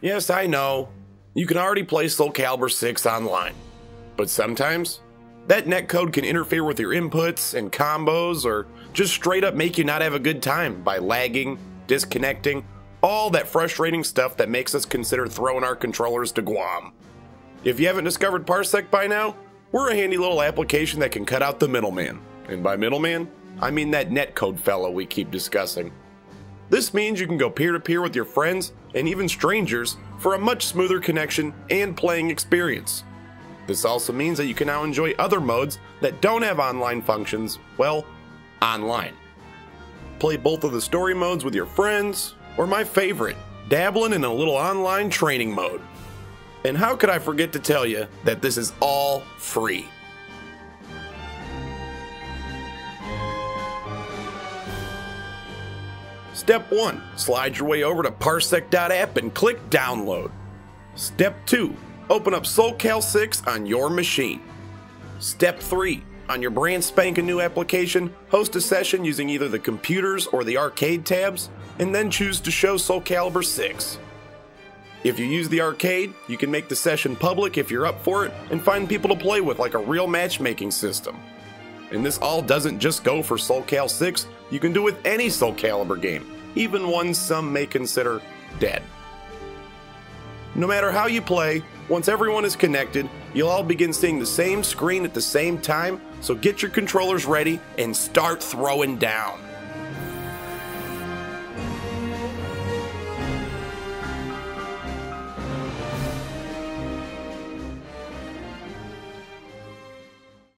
Yes, I know. You can already play Soul Calibur 6 online. But sometimes, that netcode can interfere with your inputs and combos or just straight up make you not have a good time by lagging, disconnecting, all that frustrating stuff that makes us consider throwing our controllers to Guam. If you haven't discovered Parsec by now, we're a handy little application that can cut out the middleman. And by middleman, I mean that netcode fellow we keep discussing. This means you can go peer to peer with your friends and even strangers for a much smoother connection and playing experience. This also means that you can now enjoy other modes that don't have online functions, well, online. Play both of the story modes with your friends, or my favorite, dabbling in a little online training mode. And how could I forget to tell you that this is all free? Step 1 Slide your way over to parsec.app and click download. Step 2 Open up SoulCal 6 on your machine. Step 3 On your brand spanking new application, host a session using either the computers or the arcade tabs, and then choose to show Soul Calibur 6. If you use the arcade, you can make the session public if you're up for it and find people to play with like a real matchmaking system. And this all doesn't just go for Soul Cal 6, you can do with any Soul Calibur game, even ones some may consider dead. No matter how you play, once everyone is connected, you'll all begin seeing the same screen at the same time, so get your controllers ready and start throwing down.